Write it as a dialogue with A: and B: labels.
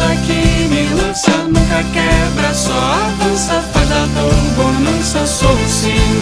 A: onda que me lança nunca quebra, só avança, faz da turbulência, sou o sim.